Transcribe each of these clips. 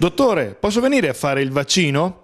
Dottore, posso venire a fare il vaccino?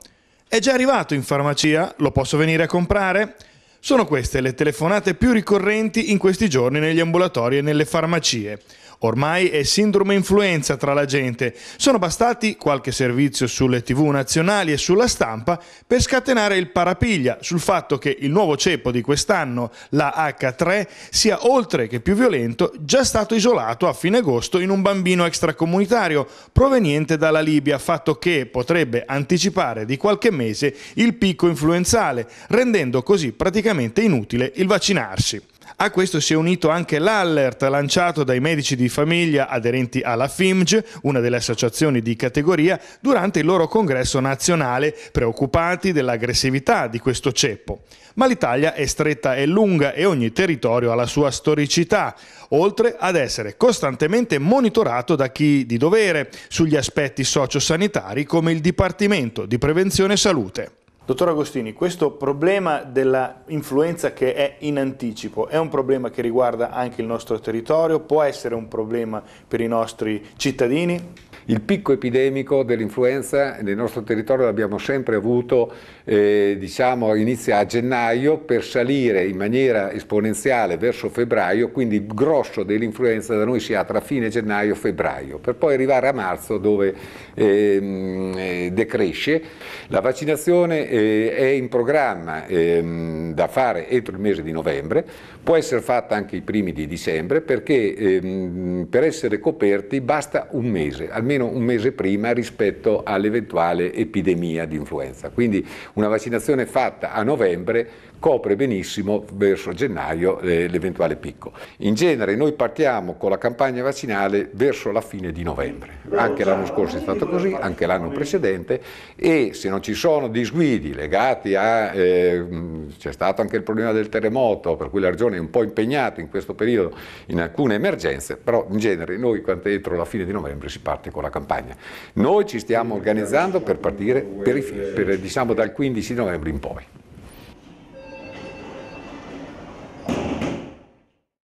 È già arrivato in farmacia? Lo posso venire a comprare? Sono queste le telefonate più ricorrenti in questi giorni negli ambulatori e nelle farmacie. Ormai è sindrome influenza tra la gente. Sono bastati qualche servizio sulle tv nazionali e sulla stampa per scatenare il parapiglia sul fatto che il nuovo ceppo di quest'anno, la H3, sia oltre che più violento, già stato isolato a fine agosto in un bambino extracomunitario proveniente dalla Libia, fatto che potrebbe anticipare di qualche mese il picco influenzale, rendendo così praticamente inutile il vaccinarsi. A questo si è unito anche l'allert lanciato dai medici di famiglia aderenti alla FIMG, una delle associazioni di categoria, durante il loro congresso nazionale, preoccupati dell'aggressività di questo ceppo. Ma l'Italia è stretta e lunga e ogni territorio ha la sua storicità, oltre ad essere costantemente monitorato da chi di dovere sugli aspetti sociosanitari come il Dipartimento di Prevenzione Salute. Dottor Agostini, questo problema dell'influenza che è in anticipo è un problema che riguarda anche il nostro territorio? Può essere un problema per i nostri cittadini? Il picco epidemico dell'influenza nel nostro territorio l'abbiamo sempre avuto, eh, diciamo, inizia a gennaio per salire in maniera esponenziale verso febbraio, quindi il grosso dell'influenza da noi si ha tra fine gennaio e febbraio, per poi arrivare a marzo dove ehm, eh, decresce. La vaccinazione eh, è in programma ehm, da fare entro il mese di novembre, può essere fatta anche i primi di dicembre perché ehm, per essere coperti basta un mese, almeno un mese prima rispetto all'eventuale epidemia di influenza. Quindi una vaccinazione fatta a novembre copre benissimo verso gennaio eh, l'eventuale picco. In genere noi partiamo con la campagna vaccinale verso la fine di novembre, anche l'anno scorso è stato così, anche l'anno precedente e se non ci sono disguidi legati a, eh, c'è stato anche il problema del terremoto per cui la regione è un po' impegnata in questo periodo in alcune emergenze, però in genere noi quando entro la fine di novembre si parte con la campagna. Noi ci stiamo organizzando per partire per, per, diciamo dal 15 novembre in poi.